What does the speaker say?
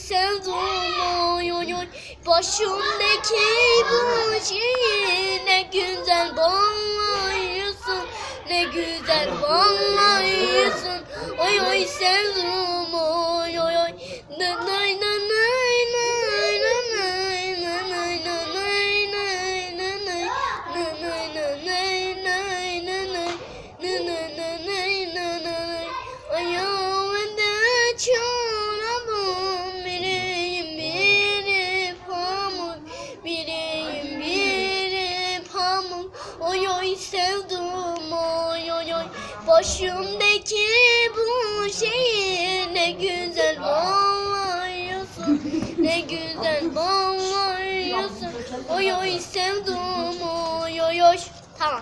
sen oy Başımdaki bu şeyi ne güzel bağlıyorsun Ne güzel bağlıyorsun. Oy oy sen Başımdaki bu şeyi ne güzel bağlıyorsun Ne güzel bağlıyorsun Oy oy sevdum oy oy. Tamam